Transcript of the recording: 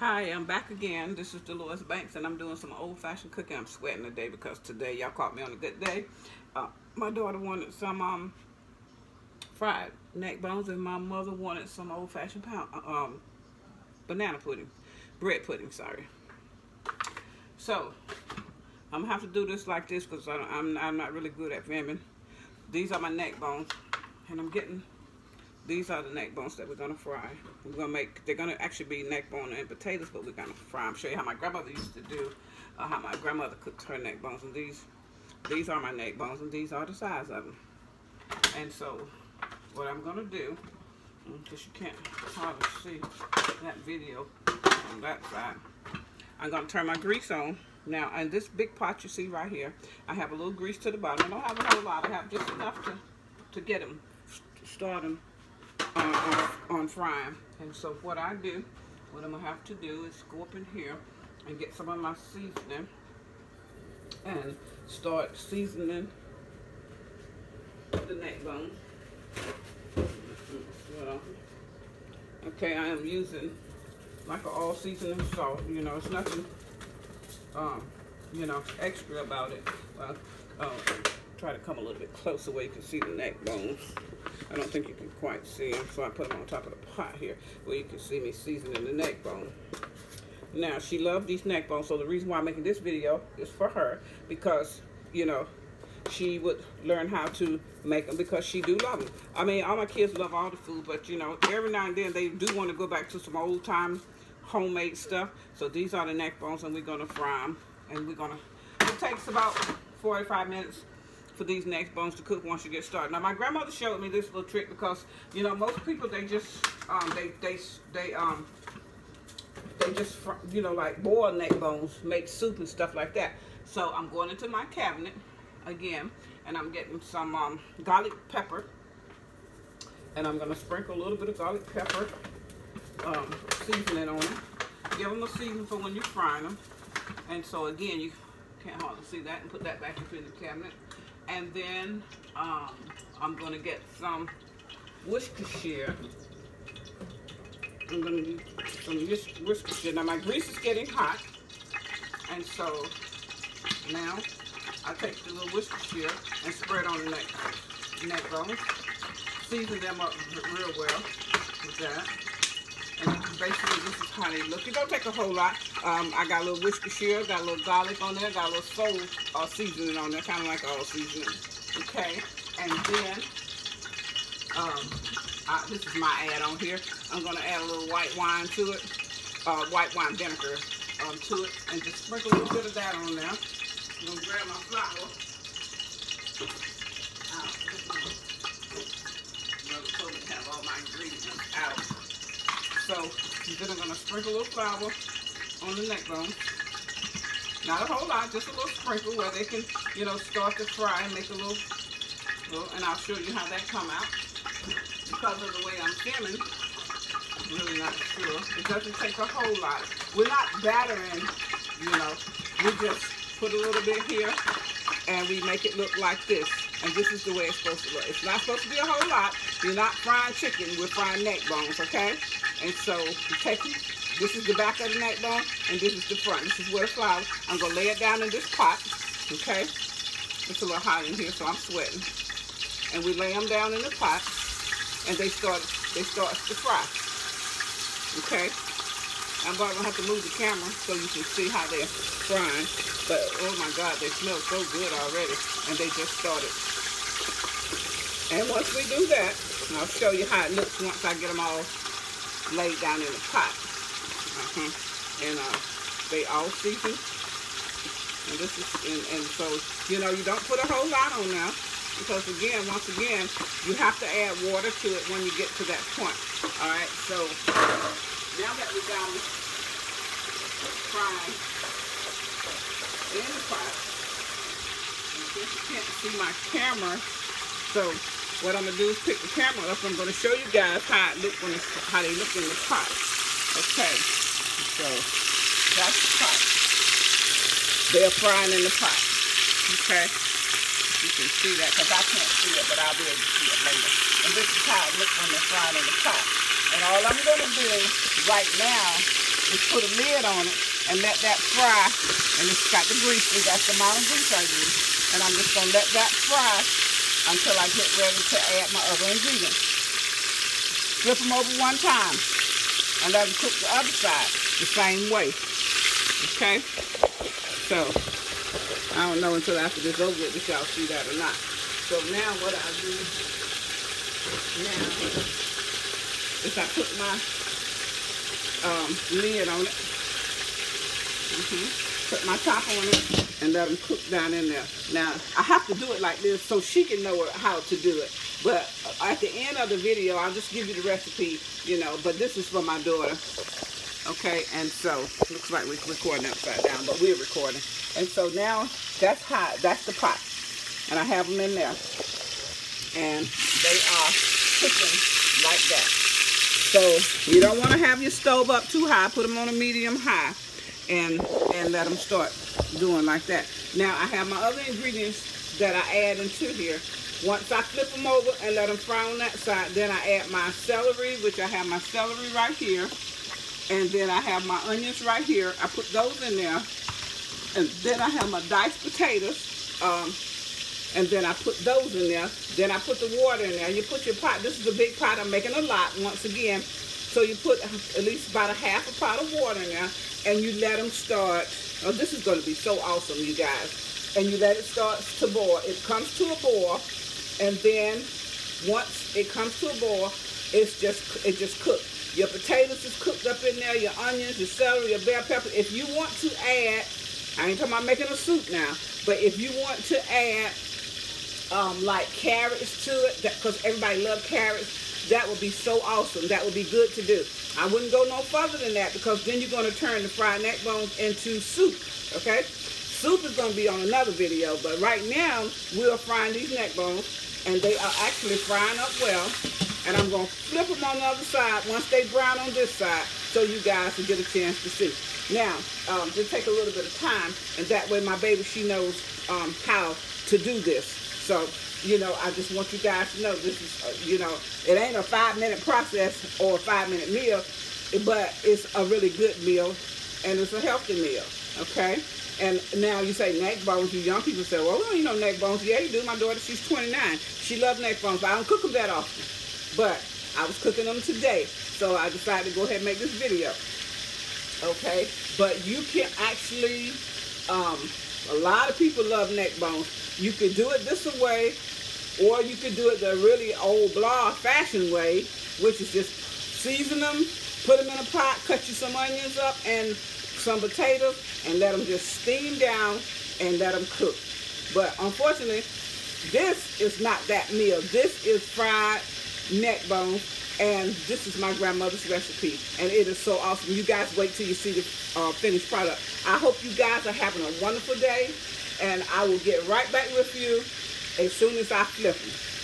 Hi, I'm back again. This is Delores Banks, and I'm doing some old-fashioned cooking. I'm sweating today because today y'all caught me on a good day. Uh, my daughter wanted some um, fried neck bones, and my mother wanted some old-fashioned pound um, banana pudding, bread pudding. Sorry. So I'm gonna have to do this like this because I'm I'm not really good at filming. These are my neck bones, and I'm getting these are the neck bones that we're gonna fry. We're gonna make, they're gonna actually be neck bone and potatoes, but we're gonna fry them. Show you how my grandmother used to do, uh, how my grandmother cooked her neck bones. And these, these are my neck bones, and these are the size of them. And so, what I'm gonna do, because mm, you can't hardly see that video on that side, I'm gonna turn my grease on. Now, in this big pot you see right here, I have a little grease to the bottom. I don't have a whole lot. I have just enough to, to get them, start them on, on, on frying. And so what I do, what I'm going to have to do is go up in here and get some of my seasoning and start seasoning the neck bone. Okay, I am using like an all seasoning salt. You know, it's nothing, um, you know, extra about it. Well, uh, try to come a little bit closer where you can see the neck bones. I don't think you can quite see them, so I put them on top of the pot here where you can see me seasoning the neck bone. Now, she loved these neck bones, so the reason why I'm making this video is for her because, you know, she would learn how to make them because she do love them. I mean, all my kids love all the food, but, you know, every now and then they do want to go back to some old-time homemade stuff. So these are the neck bones, and we're going to fry them. And we're going to, it takes about 45 minutes for these neck bones to cook once you get started. Now, my grandmother showed me this little trick because, you know, most people, they just, um, they, they, they, um, they just, you know, like boil neck bones, make soup and stuff like that. So I'm going into my cabinet again, and I'm getting some um, garlic pepper. And I'm going to sprinkle a little bit of garlic pepper um, seasoning on them. Give them a season for when you're frying them. And so again, you can't hardly see that and put that back into the cabinet. And then um, I'm going to get some Worcestershire. I'm going to use some Worcestershire. Now my grease is getting hot. And so now I take the little Worcestershire and spread on the neck, neck bones. Season them up real well with that. And basically this is how they look. It don't take a whole lot. Um, I got a little Worcestershire, got a little garlic on there, got a little soul uh, seasoning on there, kind of like all seasoning. Okay, and then um, I, this is my add on here. I'm gonna add a little white wine to it, uh, white wine vinegar um, to it, and just sprinkle a little bit of that on there. I'm gonna grab my flour. Have all my ingredients out. So then I'm to sprinkle a little flour on the neck bone. Not a whole lot, just a little sprinkle where they can, you know, start to fry and make a little, little and I'll show you how that come out. Because of the way I'm skimming, really not sure. It doesn't take a whole lot. We're not battering, you know. We just put a little bit here and we make it look like this. And this is the way it's supposed to look. It's not supposed to be a whole lot. You're not frying chicken, we're frying neck bones, okay? And so you take it, this is the back of the neck and this is the front. This is where the flour. I'm gonna lay it down in this pot, okay? It's a little hot in here, so I'm sweating. And we lay them down in the pot, and they start they start to fry. Okay? I'm gonna have to move the camera so you can see how they're frying. But oh my God, they smell so good already, and they just started. And once we do that, I'll show you how it looks once I get them all laid down in the pot. Uh -huh. And uh, they all season. And this is, and, and so, you know, you don't put a whole lot on now. Because again, once again, you have to add water to it when you get to that point. All right, so now that we got them frying in the pot, since you can't see my camera, so what I'm gonna do is pick the camera up. I'm gonna show you guys how it look when it's, how they look in the pot. The pot. They're frying in the pot. Okay, you can see that because I can't see it, but I'll be able to see it later. And this is how it looks when they're frying in the pot. And all I'm gonna do right now is put a lid on it and let that fry. And it's got the grease, and that's the amount of grease I use. And I'm just gonna let that fry until I get ready to add my other ingredients. Flip them over one time and let them cook the other side the same way. Okay? So, I don't know until after this over with if y'all see that or not. So now what I do now is I put my um, lid on it. Mm -hmm. Put my top on it and let them cook down in there. Now, I have to do it like this so she can know how to do it. But at the end of the video, I'll just give you the recipe, you know, but this is for my daughter. Okay, and so, looks like we're recording upside down, but we're recording. And so now, that's hot, that's the pot. And I have them in there. And they are cooking like that. So you don't want to have your stove up too high. Put them on a medium high and, and let them start doing like that. Now I have my other ingredients that I add into here. Once I flip them over and let them fry on that side, then I add my celery, which I have my celery right here. And then I have my onions right here. I put those in there. And then I have my diced potatoes. Um, and then I put those in there. Then I put the water in there. You put your pot, this is a big pot, I'm making a lot once again. So you put at least about a half a pot of water in there and you let them start. Oh, this is going to be so awesome, you guys. And you let it start to boil. It comes to a boil and then once it comes to a boil, it's just, it just cooked. Your potatoes is cooked up in there, your onions, your celery, your bell pepper. If you want to add, I ain't talking about making a soup now, but if you want to add um, like carrots to it, because everybody loves carrots, that would be so awesome. That would be good to do. I wouldn't go no further than that because then you're going to turn the fried neck bones into soup, okay? Soup is going to be on another video, but right now we're frying these neck bones and they are actually frying up well. And I'm going to flip them on the other side once they brown on this side so you guys can get a chance to see. Now, um, just take a little bit of time and that way my baby, she knows um, how to do this. So, you know, I just want you guys to know this is, uh, you know, it ain't a five minute process or a five minute meal, but it's a really good meal and it's a healthy meal, okay? And now you say neck bones, you young people say, well, we don't you know neck bones. Yeah, you do. My daughter, she's 29. She loves neck bones, but I don't cook them that often. But I was cooking them today, so I decided to go ahead and make this video. Okay? But you can actually, um, a lot of people love neck bones. You could do it this way, or you could do it the really old blah fashion way, which is just season them, put them in a pot, cut you some onions up and some potatoes, and let them just steam down and let them cook. But unfortunately, this is not that meal. This is fried neck bone, and this is my grandmother's recipe, and it is so awesome. You guys wait till you see the uh, finished product. I hope you guys are having a wonderful day and I will get right back with you as soon as I flip them.